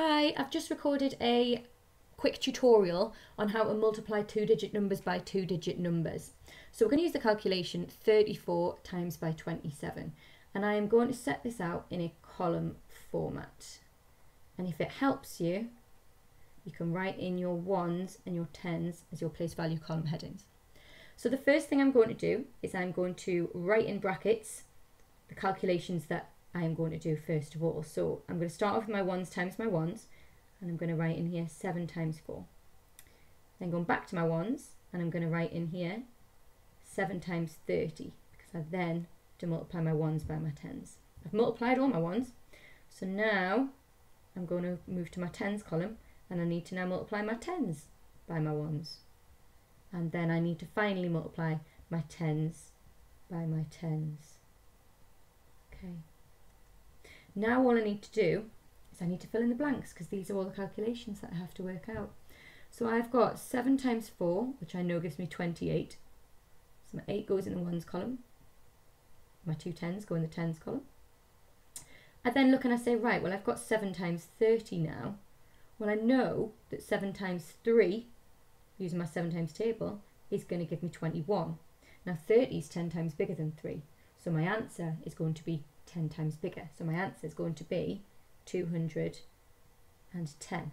Hi, I've just recorded a quick tutorial on how to multiply two digit numbers by two digit numbers. So we're going to use the calculation 34 times by 27 and I am going to set this out in a column format. And if it helps you, you can write in your ones and your tens as your place value column headings. So the first thing I'm going to do is I'm going to write in brackets the calculations that I am going to do first of all. So I'm going to start off with my ones times my ones, and I'm going to write in here 7 times 4. Then going back to my ones, and I'm going to write in here 7 times 30, because I then to multiply my ones by my tens. I've multiplied all my ones, so now I'm going to move to my tens column, and I need to now multiply my tens by my ones. And then I need to finally multiply my tens by my tens. Okay. Now all I need to do is I need to fill in the blanks because these are all the calculations that I have to work out. So I've got 7 times 4, which I know gives me 28. So my 8 goes in the ones column. My two tens go in the tens column. I then look and I say, right, well, I've got 7 times 30 now. Well, I know that 7 times 3, using my 7 times table, is going to give me 21. Now 30 is 10 times bigger than 3. So my answer is going to be 10 times bigger. So my answer is going to be 210.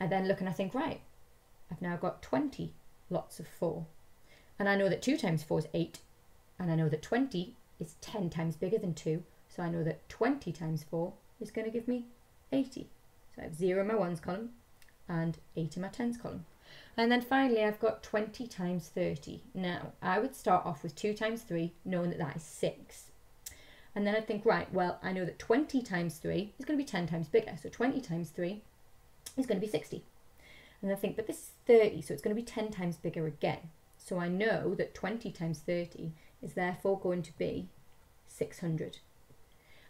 I then look and I think, right, I've now got 20 lots of 4. And I know that 2 times 4 is 8. And I know that 20 is 10 times bigger than 2. So I know that 20 times 4 is going to give me 80. So I have 0 in my 1s column and 8 in my 10s column. And then finally I've got 20 times 30. Now I would start off with 2 times 3 knowing that that is 6. And then I think, right, well, I know that 20 times 3 is going to be 10 times bigger. So 20 times 3 is going to be 60. And I think, but this is 30, so it's going to be 10 times bigger again. So I know that 20 times 30 is therefore going to be 600.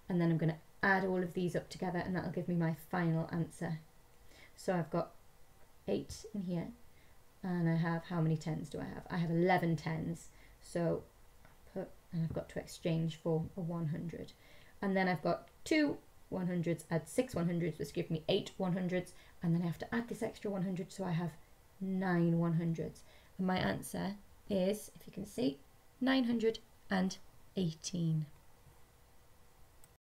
And then I'm going to add all of these up together and that'll give me my final answer. So I've got 8 in here and I have, how many tens do I have? I have 11 tens. So and I've got to exchange for a 100. And then I've got two 100s, add six 100s, which give me eight 100s. And then I have to add this extra 100, so I have nine 100s. And my answer is, if you can see, 918.